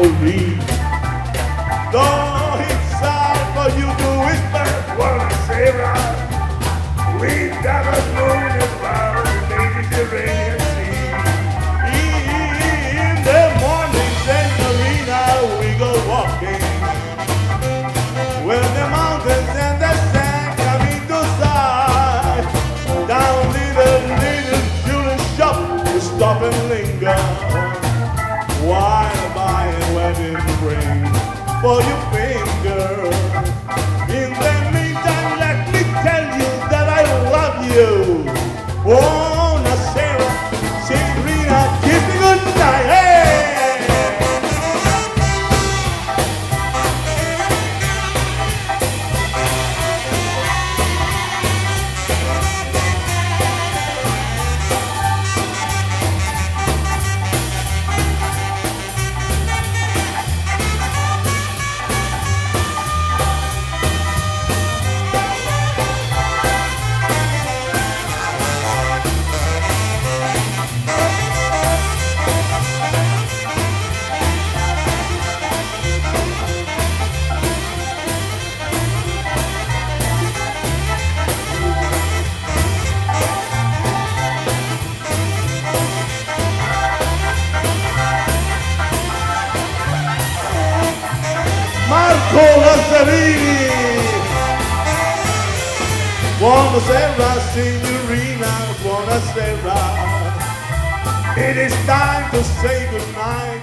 ouvir. eu. Oh! Marco Lazzarini. Buona sera, signorina, buona sera. It is time to say goodnight.